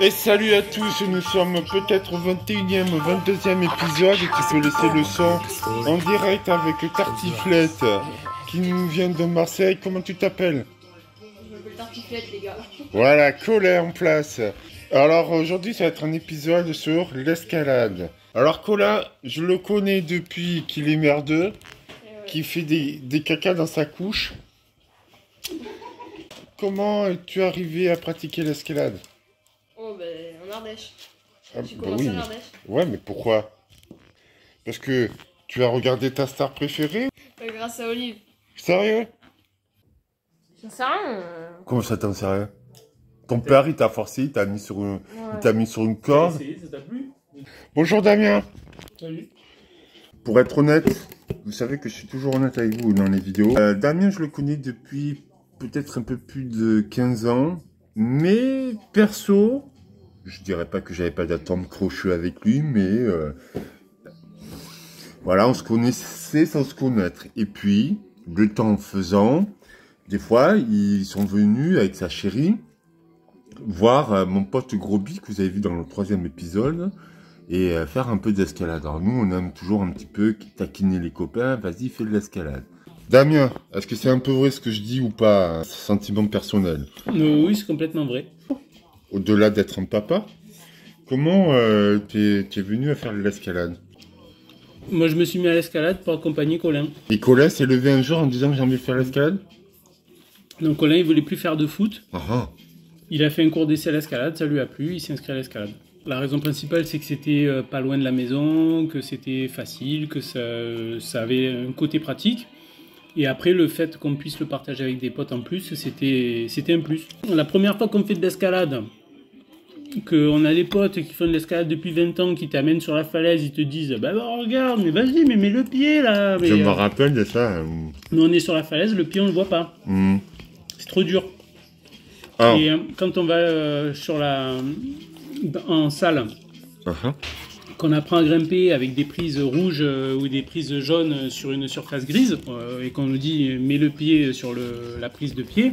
Et salut à tous, nous sommes peut-être au 21e, 22e épisode qui peut laisser le son en direct avec Tartiflette qui nous vient de Marseille. Comment tu t'appelles? Je m'appelle Tartiflette, les gars. Voilà, collé en place. Alors aujourd'hui, ça va être un épisode sur l'escalade. Alors Cola, je le connais depuis qu'il est merdeux, qui fait des, des cacas dans sa couche. Comment es-tu arrivé à pratiquer l'escalade? Ben, en Ardèche. Ah, J'ai bah commencé oui, en mais- Ardèche. Ouais, mais pourquoi? Parce que tu as regardé ta star préférée? Euh, grâce à Olive. Sérieux? J'en sais rien. euh, Comment ça t'en rien? Ton père, il t'a forcé, il t'a mis sur une, il ouais. t'a mis sur une corde? essayé, ça t'a plu? Bonjour Damien. Salut. Pour être honnête, vous savez que je suis toujours honnête avec vous dans les vidéos. Euh, Damien, je le connais depuis peut-être un peu plus de 15 ans. Mais perso, je dirais pas que j'avais pas d'atome crochu avec lui, mais euh, voilà, on se connaissait sans se connaître. Et puis, le temps faisant, des fois, ils sont venus avec sa chérie voir euh, mon pote Groby que vous avez vu dans le troisième épisode et euh, faire un peu d'escalade. Alors nous, on aime toujours un petit peu taquiner les copains. Vas-y, fais de l'escalade. Damien, est-ce que c'est un peu vrai ce que je dis ou pas? Sentiment personnel. Oui, c'est complètement vrai. Au-delà d'être un papa, comment euh, t'es t'es venu à faire de l'escalade? Moi, je me suis mis à l'escalade pour accompagner Colin. Et Colin s'est levé un jour en disant que j'ai envie de faire l'escalade? Donc, Colin, il voulait plus faire de foot. Ah ah. Il a fait un cours d'essai à l'escalade, ça lui a plu, il s'est inscrit à l'escalade. La raison principale, c'est que c'était euh, pas loin de la maison, que c'était facile, que ça, ça avait un côté pratique. Et après, le fait qu'on puisse le partager avec des potes en plus, c'était c'était un plus. La première fois qu'on fait de l'escalade, qu'on a des potes qui font de l'escalade depuis 20 ans, qui t'amènent sur la falaise, ils te disent Bah, bah, regarde, mais vas-y, mais mets le pied là mais, Je me euh, rappelle de ça. euh, mais on est sur la falaise, le pied on le voit pas. hmm. C'est trop dur. Ah. Et euh, quand on va euh, sur la en salle, Ah ah. qu'on apprend à grimper avec des prises rouges euh, ou des prises jaunes sur une surface grise, euh, et qu'on nous dit mets le pied sur le, la prise de pied,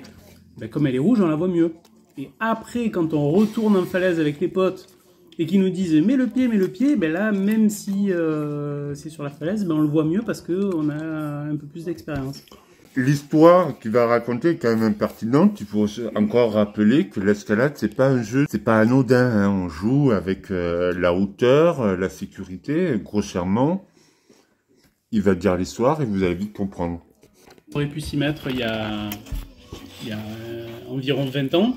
ben, comme elle est rouge, on la voit mieux. Et après, quand on retourne en falaise avec les potes et qu'ils nous disent mets le pied, mets le pied, ben là, même si euh, c'est sur la falaise, ben on le voit mieux parce qu'on a un peu plus d'expérience. L'histoire qu'il va raconter est quand même impertinente. Il faut encore rappeler que l'escalade, c'est pas un jeu, c'est pas anodin. hein. On joue avec euh, la hauteur, euh, la sécurité, grossièrement. Il va dire l'histoire et vous allez vite comprendre. On aurait pu s'y mettre il y a, il y a environ 20 ans.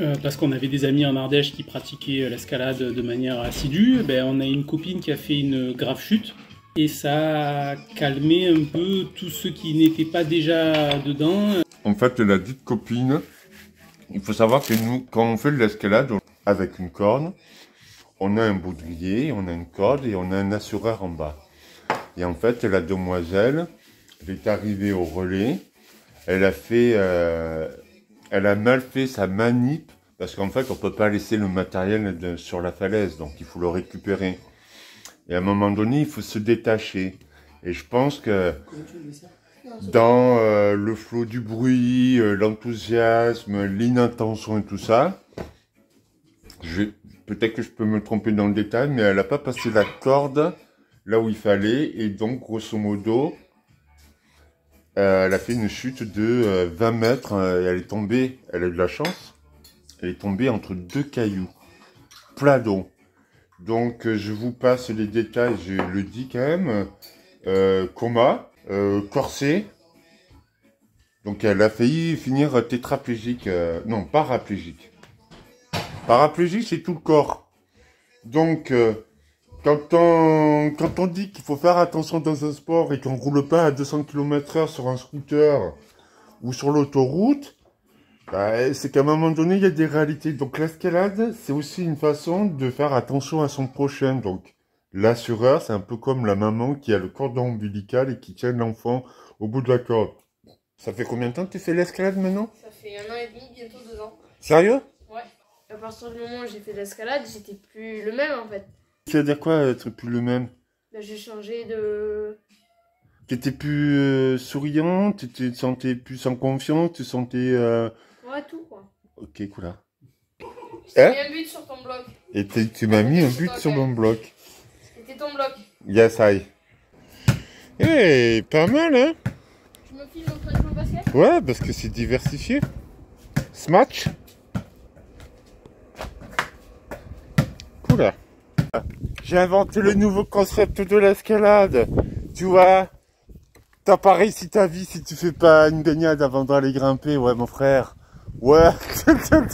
Euh, parce qu'on avait des amis en Ardèche qui pratiquaient euh, l'escalade de manière assidue. Ben, on a une copine qui a fait une grave chute. Et ça a calmé un peu tous ceux qui n'étaient pas déjà dedans. En fait, la dite copine, il faut savoir que nous, quand on fait de l'escalade avec une corde, on a un baudrier, on a une corde et on a un assureur en bas. Et en fait, la demoiselle, elle est arrivée au relais, elle a fait, euh, elle a mal fait sa manip parce qu'en fait, on peut pas laisser le matériel sur la falaise, donc il faut le récupérer. Et à un moment donné, il faut se détacher. Et je pense que dans euh, le flot du bruit, euh, l'enthousiasme, l'inattention et tout ça, peut-être que je peux me tromper dans le détail, mais elle n'a pas passé la corde là où il fallait, et donc grosso modo, euh, elle a fait une chute de euh, 20 mètres, euh, elle est tombée, elle a eu de la chance, elle est tombée entre deux cailloux, plat d'eau. Donc euh, je vous passe les détails, je le dis quand même, euh, coma, euh, corset, donc elle a failli finir tétraplégique, euh, non, paraplégique. Paraplégique, c'est tout le corps. Donc, euh, quand on, quand on dit qu'il faut faire attention dans un sport et qu'on roule pas à 200 km heure sur un scooter ou sur l'autoroute, bah, c'est qu'à un moment donné, il y a des réalités. Donc l'escalade, c'est aussi une façon de faire attention à son prochain. Donc l'assureur, c'est un peu comme la maman qui a le cordon ombilical et qui tient l'enfant au bout de la corde. Ça fait combien de temps que tu fais l'escalade maintenant? Ça fait un an et demi, bientôt deux ans. Sérieux? Ouais. À partir du moment où j'ai fait de l'escalade, j'étais plus le même en fait. Ça veut dire quoi être plus le même? Là, j'ai changé de. T'étais plus euh, souriant, tu te sentais plus en confiance, tu te sentais... euh, Ouais, tout quoi. Ok, cool. J'ai Hein? mis un but sur ton bloc. Et tu m'as mis un but sur mon bloc. C'était ton bloc. Yes, I. Eh, pas mal, hein Tu me filmes en train de jouer au basket? Ouais, parce que c'est diversifié. Smash. Cool. J'ai inventé le nouveau concept de l'escalade. Tu vois, t'as pas réussi ta vie si tu fais pas une baignade avant d'aller grimper, ouais, mon frère. Ouais.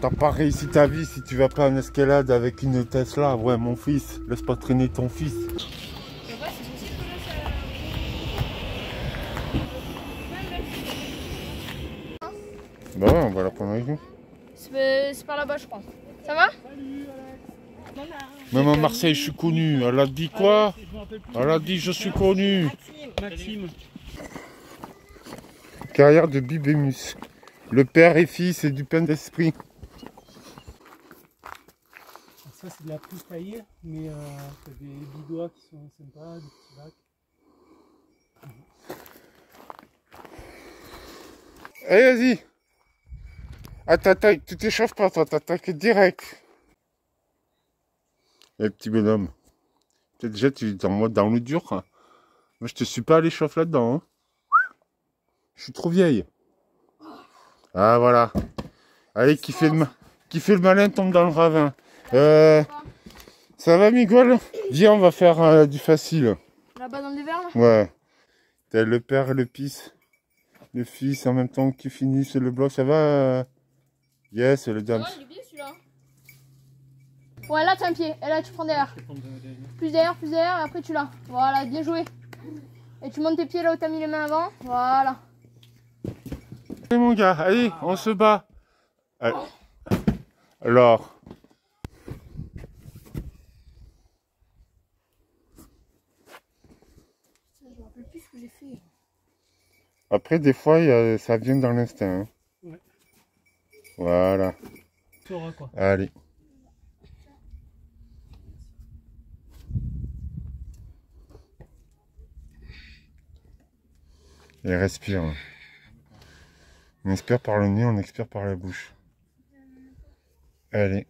T'as pas réussi ta vie si tu vas pas en escalade avec une Tesla. Ouais, mon fils. Laisse pas traîner ton fils. Bah ouais, on va la prendre avec nous. C'est par là-bas, je crois. Ça va? Même à Marseille, je suis connu. Elle a dit quoi Elle a dit je suis connu. Maxime. Carrière de Bibémus. Le père et fils et du pain d'esprit. Ça, c'est de la plus taillée, mais euh, t'as des bidois qui sont sympas, des petits bacs. Allez, vas-y. Ah, t'attaques, tu t'échauffes pas, toi, t'attaques direct. Eh, petit bonhomme. Peut-être déjà, tu es en mode dans le dur. hein. Moi, je te suis pas à l'échauffe là-dedans. hein. Je suis trop vieille. Ah, voilà. Allez, qui fait le, ma- qui fait le malin tombe dans le ravin. Euh, ça va, Miguel? Viens, on va faire euh, du facile. Là-bas dans le dévers, là? Ouais. T'as le père et le fils. Le fils en même temps qui finissent le bloc, ça va? Euh Yes, le Ouais, dame. il est bien celui-là. Ouais, là, t'as un pied. Et là, tu prends derrière. Plus derrière, plus derrière, et après, tu l'as. Voilà, bien joué. Et tu montes tes pieds là où t'as mis les mains avant. Voilà. Allez mon gars, allez, on se bat. Allez. Alors. Je me rappelle plus ce que j'ai fait. Après, des fois, ça vient dans l'instinct. hein. Ouais. Voilà. Tu auras quoi. Allez. Et respire. On expire par le nez, on expire par la bouche. Allez.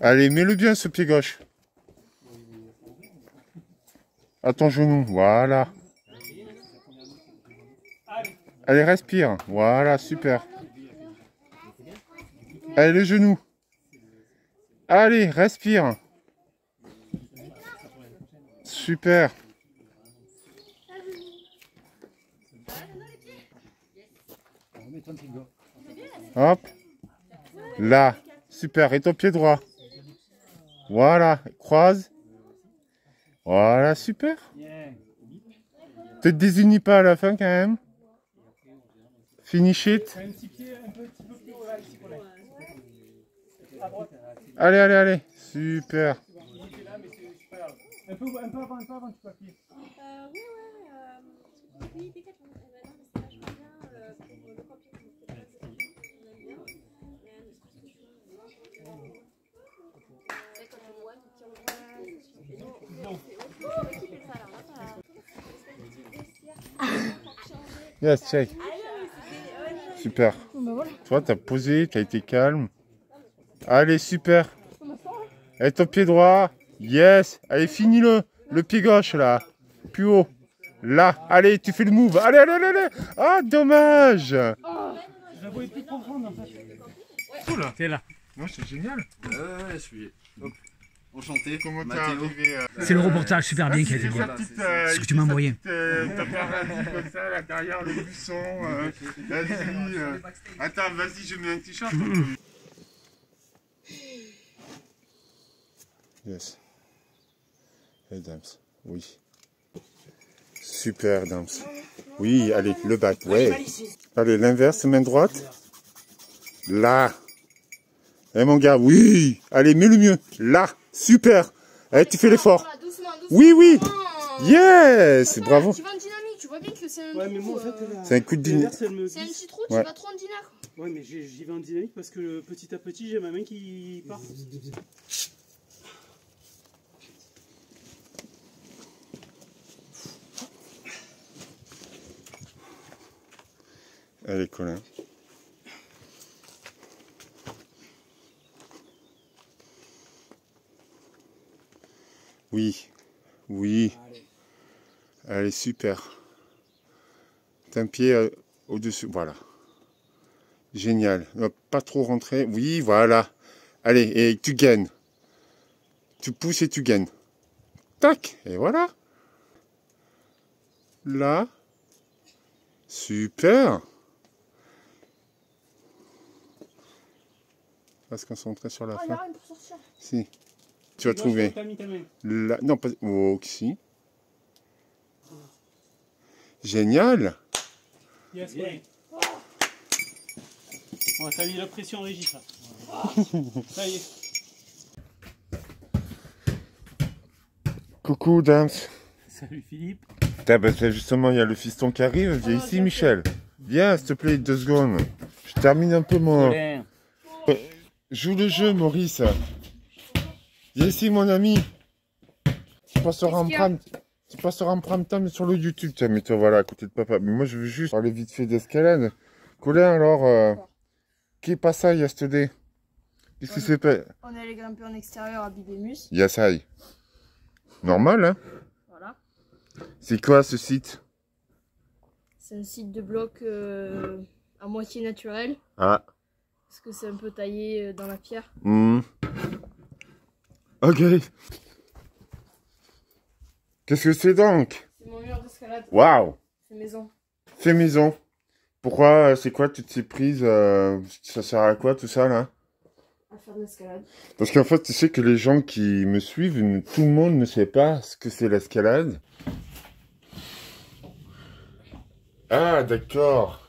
Allez, mets-le bien ce pied gauche. À ton genou, voilà. Allez, respire. Voilà, super. Allez, le genou. Allez, respire. Super. Hop. Là. Super. Et ton pied droit. Voilà. Croise. Voilà, super. Te désunis pas à la fin quand même. Finish it. Allez, allez, allez. Super. Il était là, mais c'est c'est pas grave. Un peu, un peu avant, un peu avant, tu peux appuyer. Euh, oui, ouais, euh, oui, Decathlon. Ben non, mais c'est vachement bien euh, pour le camping. donc c'est pas ça. On aime bien. Quand on voit, ça. Une espèce de. Yes, check. Super. Bah voilà. Toi, t'as posé, t'as été calme. Allez, super. Et ton pied droit. Yes. Allez, finis-le. Le pied gauche, là. Plus haut. Là. Allez, tu fais le move. Allez, allez, allez. allez. Ah, dommage. Je la voyais plus comprendre en fait. Cool. T'es là. Non, c'est génial. Ouais, ouais, je suis. Hop. Enchanté. Comment t'es arrivé euh, C'est le reportage super bien qui a été petite, euh, Ce que tu m'as envoyé. euh, T'as paradis comme ça, là, derrière le buisson. euh, Vas-y. euh. Attends, vas-y, je mets un t-shirt. Yes. Hey, Dams. Oui. Super, Dams. Oui, allez, le bac, ouais. Allez, l'inverse, main droite. Là. Eh, mon gars, oui. Allez, mets le mieux. Là. Super. Allez, tu fais l'effort. Doucement. Oui, oui. Yes. Bravo. Tu vas en dynamique, tu vois bien que c'est un Ouais, trou, mais moi en fait, euh, C'est un coup de dîner. C'est un petit trou, tu Ouais. vas trop en dynamique. Ouais, mais j'y vais en dynamique parce que petit à petit, j'ai ma main qui part. Allez, Colin. Oui, oui. Allez, super. T'as un pied euh, au-dessus, voilà. Génial. Pas trop rentrer. Oui, voilà. Allez, et tu gagnes. Tu pousses et tu gagnes. Tac, et voilà. Là. Super. On va se concentrer sur la Oh, il y a fin. rien pour sortir. Si. Tu vas trouver. T'as ta. Là. Non, pas. Oh, si. Génial. Yes, Colin. Ouais, t'as mis la pression Régis là. Ça y est. Coucou, Dams. Salut Philippe. Putain, bah, justement, il y a le fiston qui arrive. Viens ici, Michel. Viens, s'il te plaît, deux secondes. Je termine un peu mon. Joue le jeu, Maurice. Viens ici, mon ami. Tu passeras en prime. Tu passeras en prime time sur le YouTube. Tiens, mais toi, voilà, à côté de papa. Mais moi, je veux juste parler vite fait d'escalade. Colin, alors, euh, qui passe ça yesterday? Qu'est-ce qui s'est passé? On est allé grimper en extérieur à Bibémus. Yassai. Normal, hein? Voilà. C'est quoi ce site? C'est un site de bloc euh, à moitié naturel. Ah. Parce que c'est un peu taillé euh, dans la pierre. Hmm. Ok. Qu'est-ce que c'est donc? C'est mon mur d'escalade. Waouh! C'est maison. Fait maison. Pourquoi? euh, C'est quoi toutes ces prises? euh, ça sert à quoi tout ça là? À faire de l'escalade. Parce qu'en fait, tu sais que les gens qui me suivent, tout le monde ne sait pas ce que c'est l'escalade. Ah, d'accord.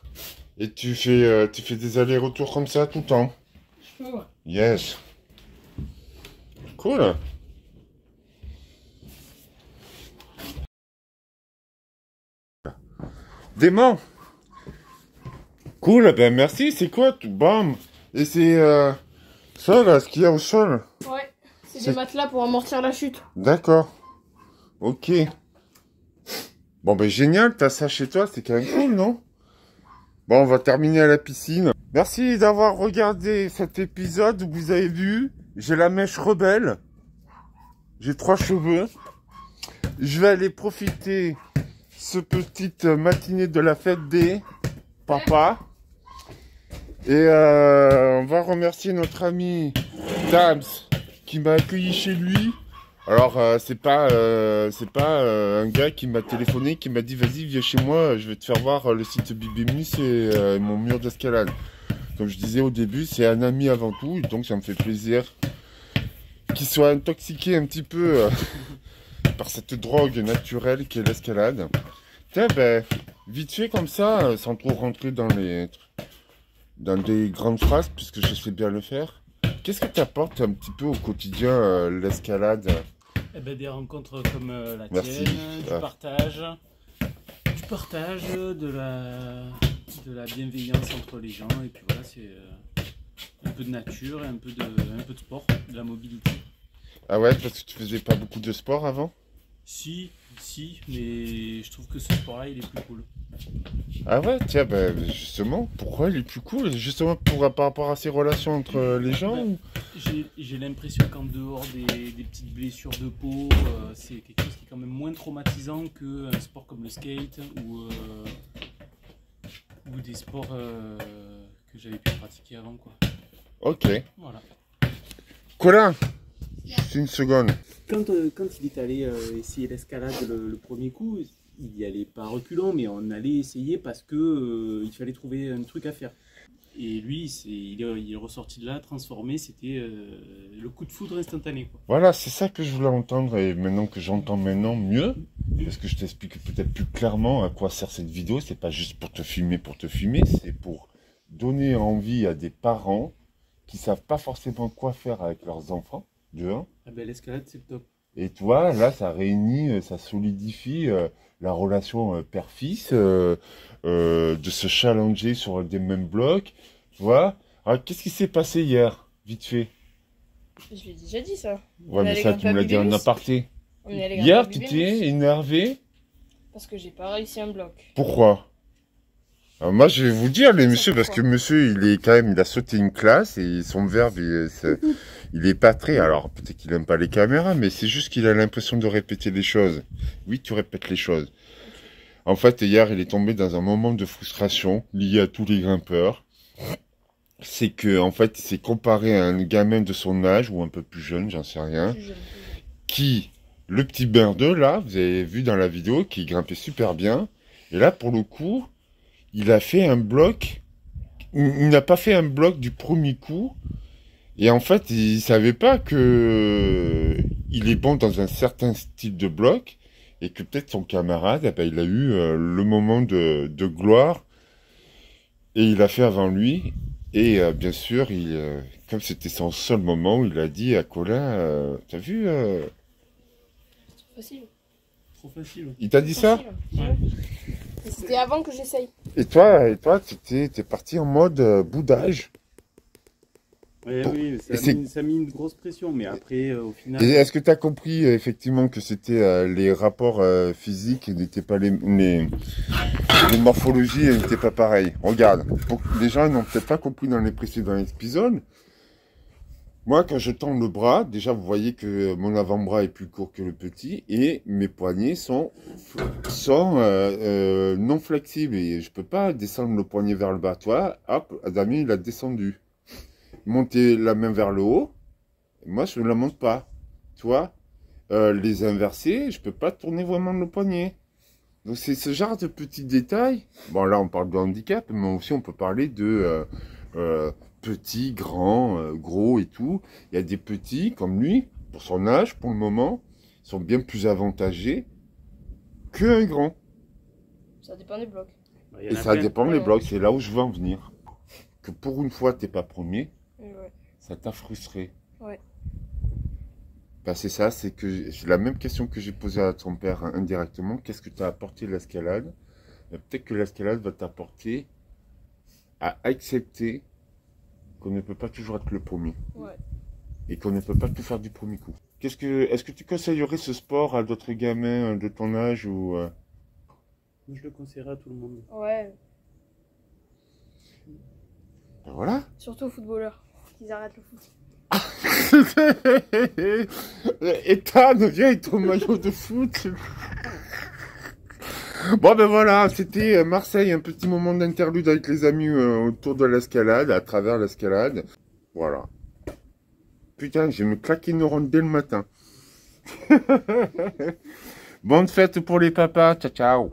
Et tu fais, euh, tu fais des allers-retours comme ça tout le temps? Yes. Cool. Dément. Cool, ben merci. C'est quoi tout Bam. Et c'est euh, ça là, ce qu'il y a au sol. Ouais. C'est C'est- des matelas pour amortir la chute. D'accord. Ok. Bon ben génial, t'as ça chez toi, c'est quand même cool, non? Bon, on va terminer à la piscine. Merci d'avoir regardé cet épisode où vous avez vu, j'ai la mèche rebelle. J'ai trois cheveux. Je vais aller profiter ce petite matinée de la fête des papas. Et euh, on va remercier notre ami Dams qui m'a accueilli chez lui. Alors euh, c'est pas euh, c'est pas euh, un gars qui m'a téléphoné qui m'a dit vas-y viens chez moi je vais te faire voir euh, le site Bibimus et mon mur d'escalade. Comme je disais au début c'est un ami avant tout donc ça me fait plaisir qu'il soit intoxiqué un petit peu par cette drogue naturelle qui est l'escalade. Tiens ben vite fait comme ça sans trop rentrer dans les dans des grandes phrases puisque je sais bien le faire. Qu'est-ce que t'apportes un petit peu au quotidien l'escalade? Eh ben, des rencontres comme euh, la Merci. tienne, du Ah. partage, du partage, de la, de la bienveillance entre les gens, et puis voilà, c'est euh, un peu de nature et un peu de, un peu de sport, de la mobilité. Ah ouais, parce que tu faisais pas beaucoup de sport avant? Si, si, mais je trouve que ce sport-là, il est plus cool. Ah ouais, tiens, ben justement, pourquoi il est plus cool? Justement pour, par rapport à ces relations entre les gens ou- J'ai l'impression qu'en dehors des, des petites blessures de peau, euh, c'est quelque chose qui est quand même moins traumatisant qu'un sport comme le skate ou, euh, ou des sports euh, que j'avais pu pratiquer avant. Quoi. Ok. Voilà. Colin Juste une seconde. Quand, euh, quand il est allé euh, essayer l'escalade le, le premier coup, il y allait pas reculant, mais on allait essayer parce que euh, il fallait trouver un truc à faire. Et lui, il est, il est ressorti de là transformé, c'était euh, le coup de foudre instantané. Quoi. Voilà, c'est ça que je voulais entendre et maintenant que j'entends maintenant mieux, parce que je t'explique peut-être plus clairement à quoi sert cette vidéo, c'est pas juste pour te filmer pour te filmer, c'est pour donner envie à des parents qui savent pas forcément quoi faire avec leurs enfants, Ah ben, l'escalade, c'est top. Et toi, là, ça réunit, euh, ça solidifie euh, la relation euh, père-fils, euh, euh, de se challenger sur des mêmes blocs. Tu vois Alors, qu'est-ce qui s'est passé hier, vite fait? Je l'ai déjà dit ça. Ouais, mais ça, tu me l'as dit en aparté. Hier, tu t'es énervé? Parce que j'ai pas réussi un bloc. Pourquoi? Alors moi, je vais vous dire, les messieurs, parce que monsieur, il est quand même, il a sauté une classe et son verbe, il, est pas très. Alors peut-être qu'il aime pas les caméras, mais c'est juste qu'il a l'impression de répéter les choses. Oui, tu répètes les choses. En fait, hier, il est tombé dans un moment de frustration lié à tous les grimpeurs. C'est que, en fait, il s'est comparé à un gamin de son âge ou un peu plus jeune, j'en sais rien qui, le petit Berdeux, là, vous avez vu dans la vidéo, qui grimpait super bien. Et là, pour le coup, il a fait un bloc. Il, n'a pas fait un bloc du premier coup. Et en fait, il savait pas que il est bon dans un certain style de bloc. Et que peut-être son camarade, eh ben, il a eu euh, le moment de, de gloire. Et il a fait avant lui. Et euh, bien sûr, il, euh, comme c'était son seul moment, il a dit à Colin, euh, t'as vu, euh, Facile. Trop facile. il t'a dit ça? Facile. Ouais. Et C'était avant que j'essaye. Et toi, et toi, t'es parti en mode euh, boudage. Oui, Bon. oui, ça a, mis, ça a mis une grosse pression, mais après, euh, au final, Et est-ce que t'as compris euh, effectivement que c'était euh, les rapports euh, physiques n'étaient pas les, les, les morphologies n'étaient pas pareilles? Regarde, pour- les gens n'ont peut-être pas compris dans les précédents épisodes. Moi, quand je tends le bras, déjà vous voyez que mon avant-bras est plus court que le petit et mes poignets sont euh, euh, non flexibles et je peux pas descendre le poignet vers le bas. Toi, hop, Adamien il a descendu. Monter la main vers le haut, moi je ne la monte pas. Tu vois, Euh, les inversés, je peux pas tourner vraiment le poignet. Donc c'est ce genre de petits détails. Bon là on parle de handicap, mais aussi on peut parler de petits, grands, euh, gros et tout. Il y a des petits comme lui, pour son âge, pour le moment, sont bien plus avantagés qu'un grand. Ça dépend des blocs. bah, Et ça plein. dépend Ouais. blocs, c'est là où je veux en venir. Que pour une fois t'es pas premier, ouais. ça t'a frustré. Ouais. Bah, c'est ça, c'est que c'est la même question que j'ai posée à ton père hein, indirectement. Qu'est-ce que t'as apporté l'escalade? Euh, Peut-être que l'escalade va t'apporter à accepter qu'on ne peut pas toujours être le premier Ouais. et qu'on ne peut pas tout faire du premier coup. Qu'est-ce que, est-ce que tu conseillerais ce sport à d'autres gamins euh, de ton âge ou euh, je le conseillerais à tout le monde. Ouais. ben voilà. Surtout aux footballeurs. Qu'ils arrêtent le foot. Ethan, viens avec ton maillot de foot. Bon ben voilà, c'était euh, Marseille, un petit moment d'interlude avec les amis euh, autour de l'escalade, à travers l'escalade. Voilà. Putain, je me claquer une ronde dès le matin. Bonne fête pour les papas, ciao ciao.